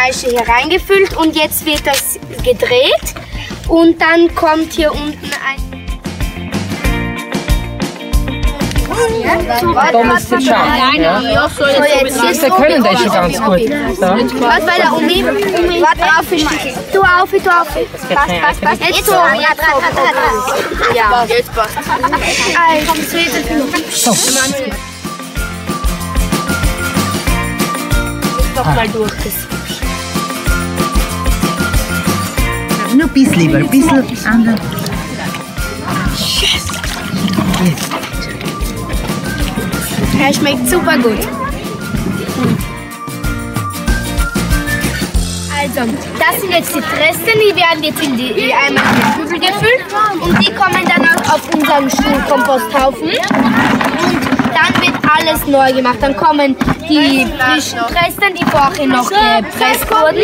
Flasche hier reingefüllt und jetzt wird das gedreht und dann kommt hier unten ein zu schauen. Ja. so jetzt Wir können das schon ganz gut. Was bei der Umi? Warte auf, ich Du auf, du auf. Passt, passt, passt. Jetzt so, ja, dran, dran, dran. Ja, jetzt passt. So. doch mal durch das. Bisschen lieber, ein bisschen anders. Er schmeckt super gut. Also, das sind jetzt die Tresten, die werden jetzt in die einmal in Kübel gefüllt und die kommen dann auf unseren Stuhlkomposthaufen. Und dann wird alles neu gemacht. Dann kommen die frischen Tresten, die vorhin noch gepresst wurden,